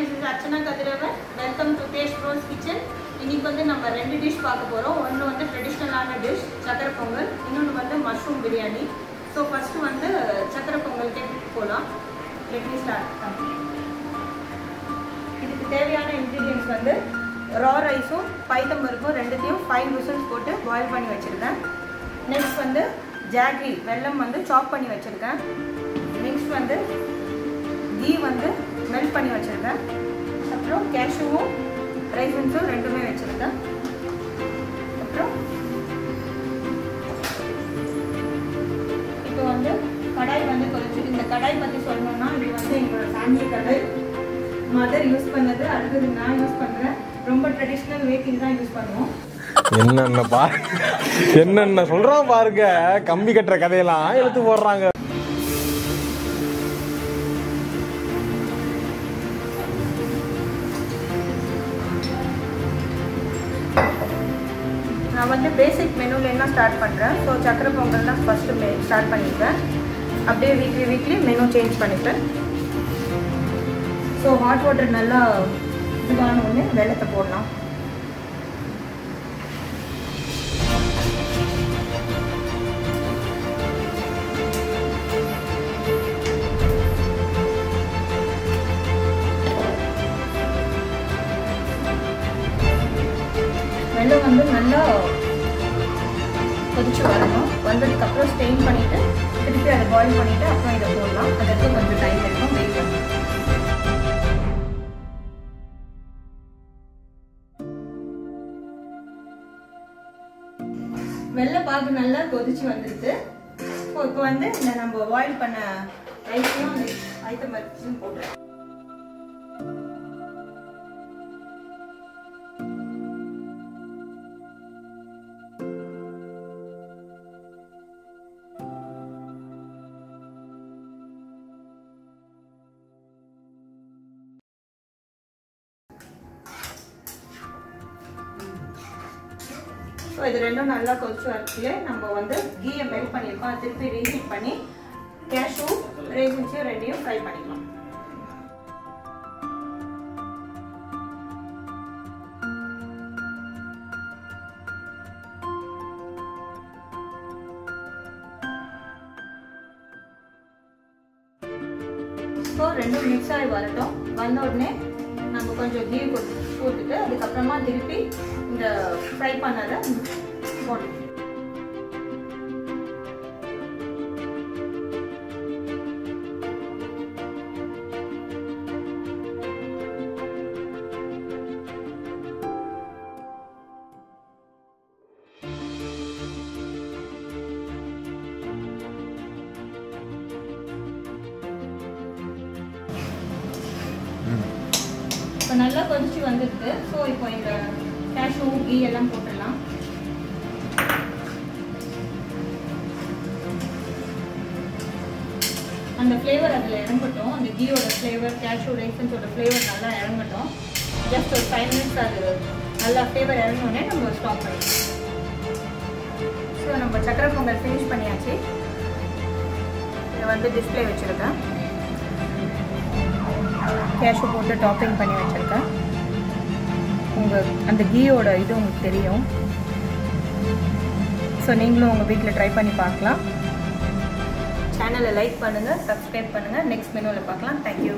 This Archana Kathiravan welcome to Taste Rose Kitchen இன்னைக்கு வந்து நம்ம ரெண்டு டிஷ் பார்க்க போகிறோம் ஒன்று வந்து ட்ரெடிஷ்னலான டிஷ் சக்கரை பொங்கல். இன்னொன்று வந்து மஷ்ரூம் பிரியாணி ஸோ ஃபஸ்ட்டு வந்து சக்கரை பொங்கலுக்கே போகலாம் லெட் ஸ்டார்ட் இதுக்கு தேவையான இன்க்ரீடியன்ஸ் வந்து ரா ரைஸும் பைத்தம்பருக்கும் ரெண்டுத்தையும் ஃபைவ் விசில்ஸ் போட்டு பாயில் பண்ணி வச்சுருக்கேன். நெக்ஸ்ட் வந்து ஜாக்ரி வெல்லம் வந்து சாப் பண்ணி வச்சுருக்கேன். நெக்ஸ்ட் வந்து கீ வந்து மெல்ட் பண்ணி வச்சுருக்கேன். அப்புறம் கேஷ்யூவும் ரைசன்ஸும் ரெண்டுமே வச்சுருக்கேன். அப்புறம் இப்போ வந்து கடாய் வந்து கொதிச்சு இந்த கடாய் பற்றி சொல்லணும்னா இது வந்து எங்களோட ஃபேமிலி கடாய். மதர் யூஸ் பண்ணது அடுத்தது நான் யூஸ் பண்ணுறேன் ரொம்ப ட்ரெடிஷ்னல் வேக்கிங் தான் யூஸ் பண்ணுவோம். என்னென்ன பா என்னென்ன சொல்றான் பாருங்க. கம்பி கட்டுற கதையெல்லாம் எடுத்து போடுறாங்க. நான் வந்து பேசிக் மெனுலேருந்து ஸ்டார்ட் பண்ணுறேன் ஸோ சக்கரை பொங்கல் தான் ஃபஸ்ட்டு மெ ஸ்டார்ட் பண்ணிப்பேன். அப்படியே வீக்லி வீக்லி மெனு சேஞ்ச் பண்ணிப்பேன். ஸோ ஹாட் வாட்டர் நல்லா இதுவான உடனே வெள்ளத்தை போடலாம். ரெண்டும் வந்து நல்லா கொதிச்சு வரணும். வந்ததுக்கப்புறம் ஸ்டெயின் பண்ணிவிட்டு திருப்பி அதை பாயில் பண்ணிவிட்டு அப்புறம் இதை போடலாம். அதுக்கு கொஞ்சம் டைம் எடுக்கும் வெயிட் பண்ணலாம் வெள்ளை பாகு நல்லா கொதிச்சு வந்துடுது இப்போ இப்போ வந்து இந்த நம்ம பாயில் பண்ண ரைஸையும் ஐட்டம் வச்சும் போட்டுருக்கோம் ஸோ இது ரெண்டும் நல்லா கொதிச்சு வரத்துல நம்ம வந்து கீயை மெல்ட் பண்ணியிருக்கோம். அதை திருப்பி ரீஹீட் பண்ணி கேஷும் ரேசின்ஸையும் ரெண்டையும் ஃப்ரை பண்ணிக்கலாம். ஸோ ரெண்டும் மிக்ஸ் ஆகி வரட்டும். வந்த உடனே நம்ம கொஞ்சம் கீ கொடுத்துட்டு அதுக்கப்புறமா திருப்பி இந்த ஃப்ரை பண்ணதை போடணும். இப்போ நல்லா கொதிச்சு வந்துருக்கு. ஸோ இப்போ இந்த கேஷ்யூ கீ எல்லாம் போட்டுடலாம். அந்த ஃப்ளேவர் அதில் இறங்கட்டும். அந்த கீயோட ஃப்ளேவர் கேஷ்யூ ரைசன்ஸோட ஃப்ளேவர் நல்லா இறங்கட்டும். ஜஸ்ட் ஒரு ஃபைவ் மினிட்ஸ் அது நல்லா ஃப்ளேவர் இறங்கினோடனே நம்ம ஸ்டாப் பண்ணிக்கலாம். ஸோ நம்ம சக்கரை பொங்கல் ஃபினிஷ் பண்ணியாச்சு. இதை வந்து டிஸ்பிளே வச்சுருக்கேன். கேஷு போட்டு டாப்பிங் பண்ணி வச்சுருக்கேன். உங்கள் அந்த கீயோட இது உங்களுக்கு தெரியும். ஸோ நீங்களும் உங்கள் வீட்டில் ட்ரை பண்ணி பார்க்கலாம். சேனலை லைக் பண்ணுங்கள் சப்ஸ்கிரைப் பண்ணுங்கள் நெக்ஸ்ட் மெனுவில் பார்க்கலாம். தேங்க்யூ